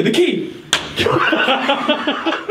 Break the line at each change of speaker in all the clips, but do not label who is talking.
the key.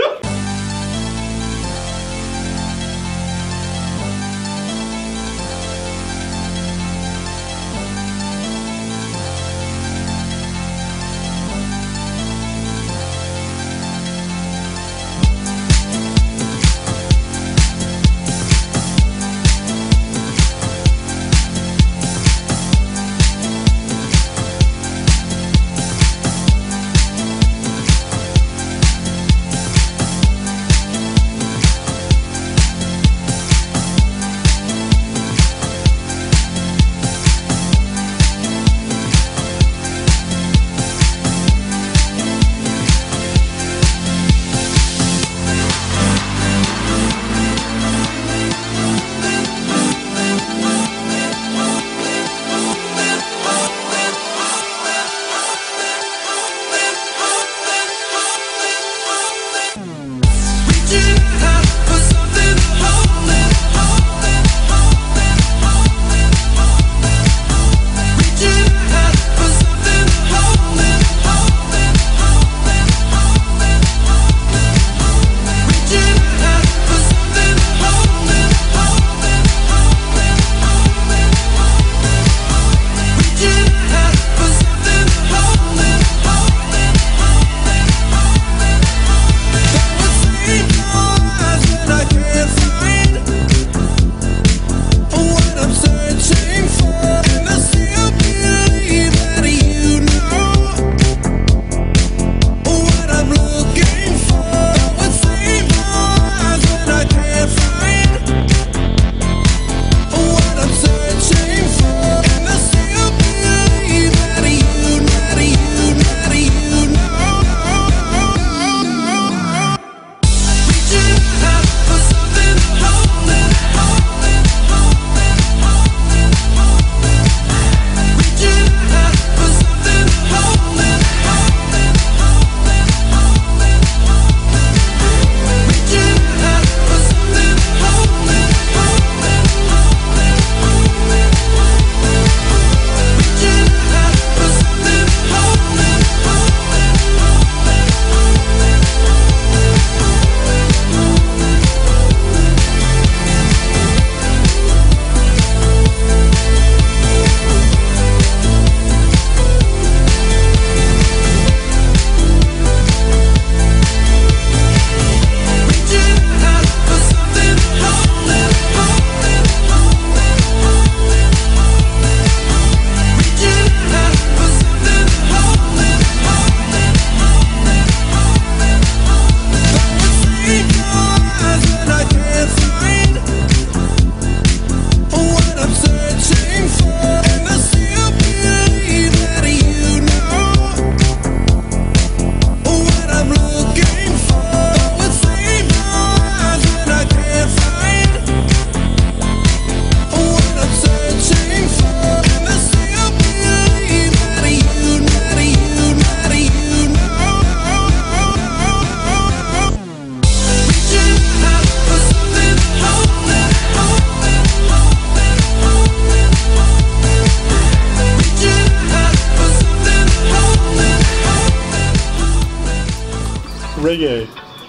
Reggae.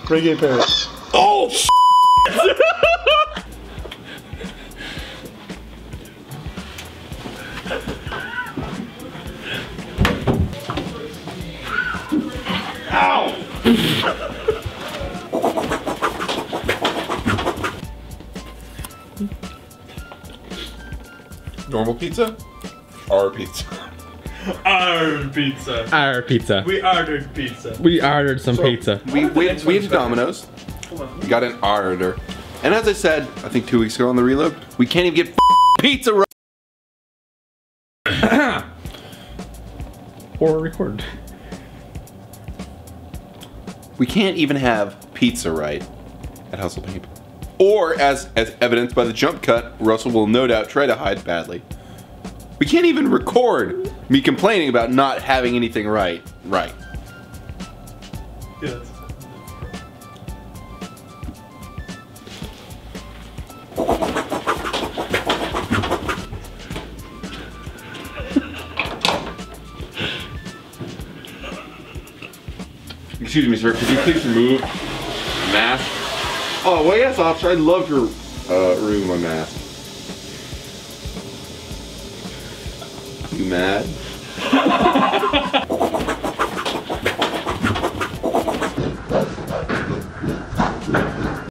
Reggae Paris.
Oh, sh- Normal pizza? Our pizza.
Our pizza.
Our pizza.
We ordered pizza.
We ordered some pizza.
We, we,
next
we
one's
have Domino's. We got an order. And as I said, I think two weeks ago on the reload, we can't even get pizza right.
Or record.
We can't even have pizza right at Hustle Peep. Or, as, as evidenced by the jump cut, Russell will no doubt try to hide badly. We can't even record me complaining about not having anything right. Right.
Yes.
Excuse me, sir. Could you please remove mask? Oh, well, yes, officer. I'd love to uh, remove my mask. You mad?